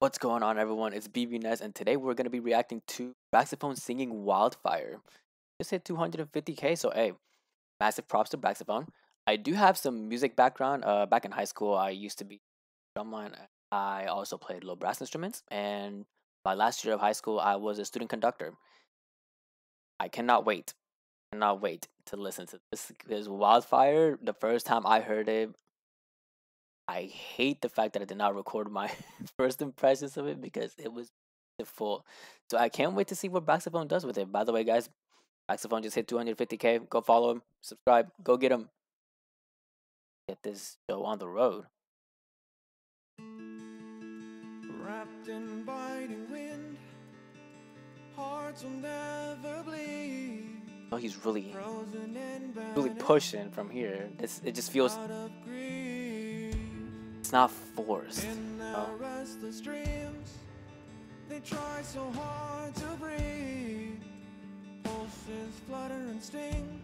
What's going on, everyone? It's BV Nez, and today we're going to be reacting to Braxophone singing Wildfire. Just hit 250k, so hey, massive props to Braxophone. I do have some music background. Uh, back in high school, I used to be drumline. I also played low brass instruments, and my last year of high school, I was a student conductor. I cannot wait, cannot wait to listen to this. Because Wildfire, the first time I heard it, I hate the fact that I did not record my first impressions of it because it was full. So I can't wait to see what Braxophone does with it. By the way, guys, Braxophone just hit 250k. Go follow him, subscribe, go get him. Get this show on the road. Wrapped in biting wind, hearts will never bleed. Oh, he's really, really pushing from here. This it just feels it's not forced. Oh. They try so hard to breathe. Pulses flutter and sting.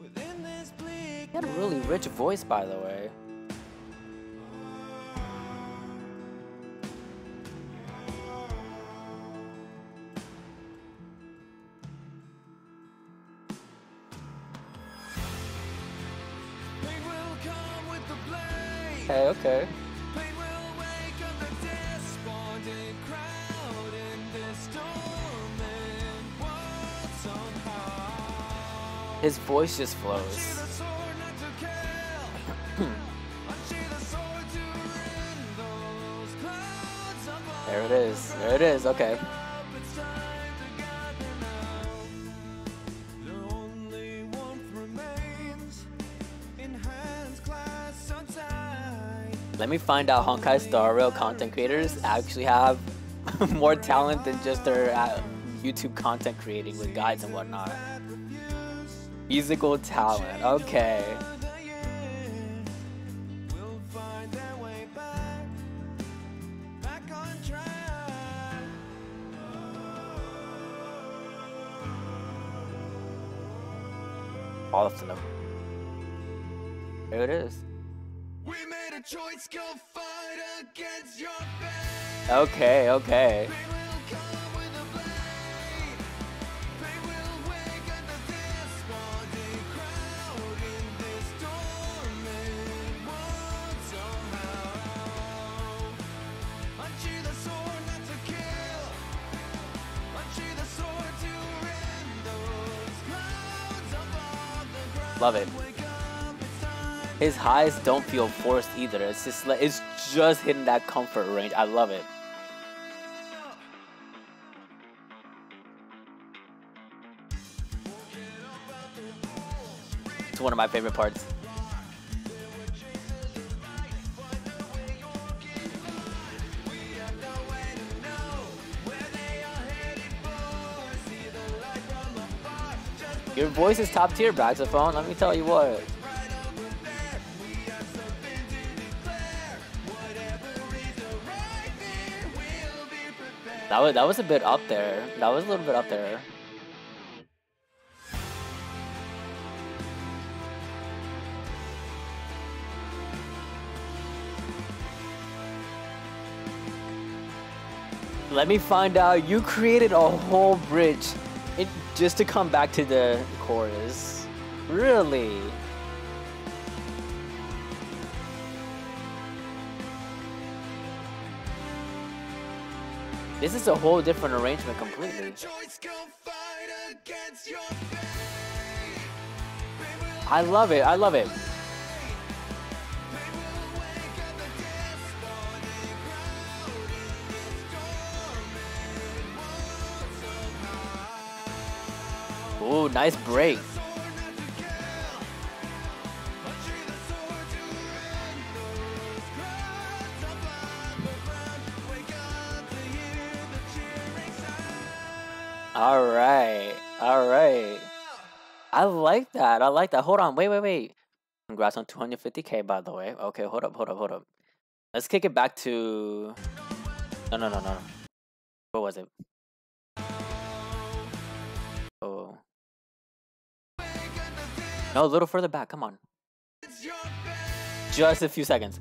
Within this bleak. He had a really rich voice, by the way. Okay, okay. His voice just flows. there it is. There it is. Okay. Let me find out Honkai Star Rail content creators actually have more talent than just their uh, YouTube content creating with guides and whatnot. Musical talent, okay. All of them. There it is. Choice, go fight against your best. okay, okay. Love it. His highs don't feel forced either. It's just like it's just hitting that comfort range. I love it. It's one of my favorite parts. Your voice is top tier, Braxophone. Let me tell you what. That was that was a bit up there. That was a little bit up there. Let me find out. You created a whole bridge it, just to come back to the chorus. Really? This is a whole different arrangement completely. I love it. I love it. Ooh, nice break. All right. All right. I like that. I like that. Hold on. Wait, wait, wait. Congrats on 250k, by the way. Okay, hold up, hold up, hold up. Let's kick it back to... No, no, no, no. What was it? Oh. No, a little further back. Come on. Just a few seconds.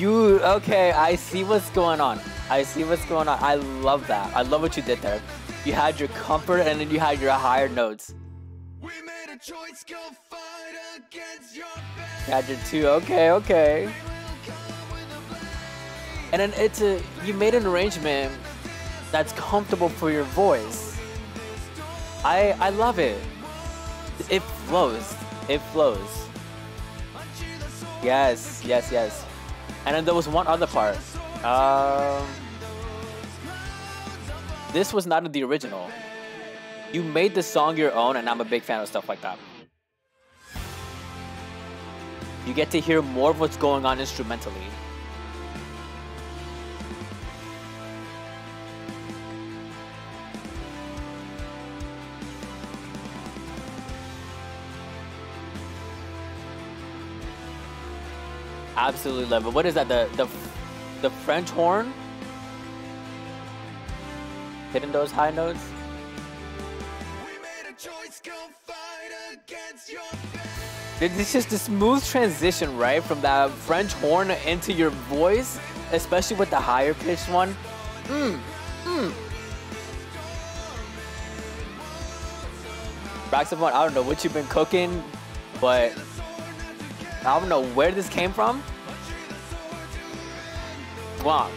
You okay? I see what's going on. I see what's going on. I love that. I love what you did there. You had your comfort and then you had your higher notes. we made a choice kill fight against your You had your two. Okay, okay. And then it's a you made an arrangement that's comfortable for your voice. I I love it. It flows. It flows. Yes, yes, yes. And then there was one other part. Um, this was not in the original. You made the song your own, and I'm a big fan of stuff like that. You get to hear more of what's going on instrumentally. Absolutely love it. What is that? The the the French horn hitting those high notes. It's just a smooth transition, right? From that French horn into your voice, especially with the higher pitched one. Mmm, mmm. Braxton, I don't know what you've been cooking, but I don't know where this came from. Wow.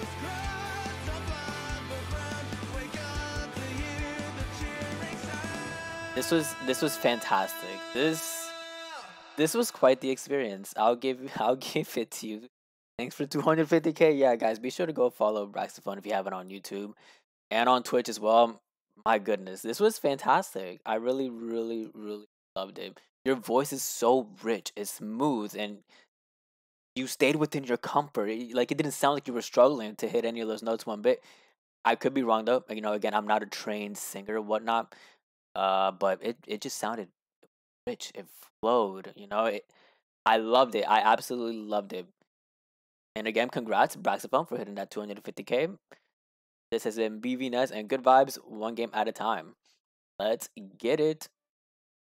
This was this was fantastic. This this was quite the experience. I'll give I'll give it to you. Thanks for 250k. Yeah, guys, be sure to go follow Braxophone if you haven't on YouTube and on Twitch as well. My goodness, this was fantastic. I really, really, really loved it. Your voice is so rich, it's smooth, and you stayed within your comfort. like it didn't sound like you were struggling to hit any of those notes one bit. I could be wrong though. You know, again, I'm not a trained singer or whatnot. Uh, but it it just sounded rich. It flowed. You know, it. I loved it. I absolutely loved it. And again, congrats, Braxophone, for hitting that 250k. This has been BV Nez and good vibes, one game at a time. Let's get it.